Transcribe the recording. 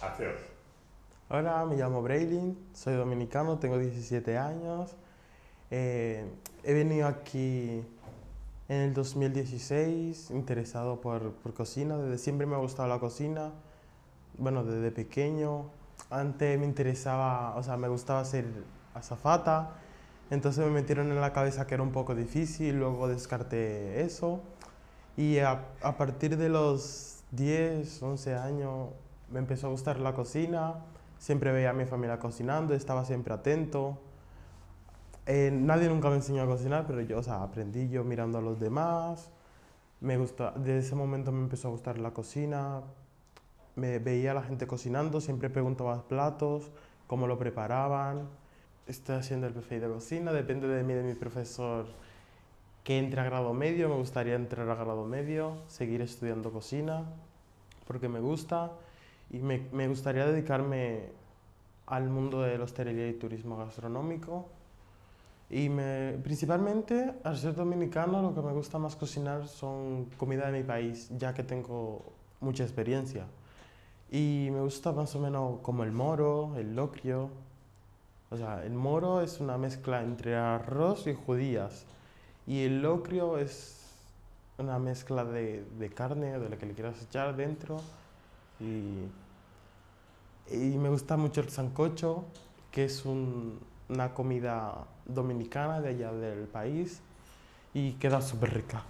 Gracias. Hola, me llamo Braylin, soy dominicano, tengo 17 años. Eh, he venido aquí en el 2016 interesado por, por cocina, desde siempre me ha gustado la cocina, bueno, desde pequeño. Antes me interesaba, o sea, me gustaba ser azafata, entonces me metieron en la cabeza que era un poco difícil, luego descarté eso. Y a, a partir de los 10, 11 años me empezó a gustar la cocina, siempre veía a mi familia cocinando, estaba siempre atento. Eh, nadie nunca me enseñó a cocinar, pero yo, o sea, aprendí yo mirando a los demás. Me gusta, desde ese momento me empezó a gustar la cocina. Me veía a la gente cocinando, siempre preguntaba platos, cómo lo preparaban. Estoy haciendo el PFI de cocina, depende de mí, de mi profesor, que entre a grado medio. Me gustaría entrar a grado medio, seguir estudiando cocina, porque me gusta. Y me, me gustaría dedicarme al mundo de la hostelería y turismo gastronómico. Y me, principalmente, al ser dominicano, lo que me gusta más cocinar son comida de mi país, ya que tengo mucha experiencia. Y me gusta más o menos como el moro, el locrio. O sea, el moro es una mezcla entre arroz y judías. Y el locrio es una mezcla de, de carne, de la que le quieras echar dentro. Y, me gusta mucho el sancocho, que es un, una comida dominicana de allá del país y queda súper rica.